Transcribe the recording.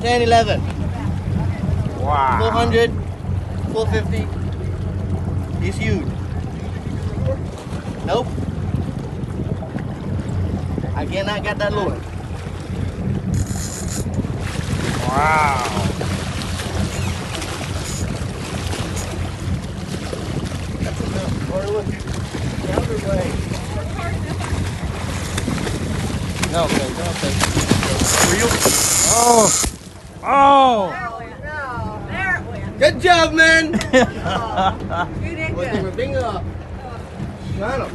10, 11. Wow. 400, 450. It's huge. Nope. I cannot get that lure. Wow. That's enough. Or look, the other way. No, okay, no, okay. Real. Oh. Oh. There it went. Good job, man. Oh, you did good. the finger up? Shut up.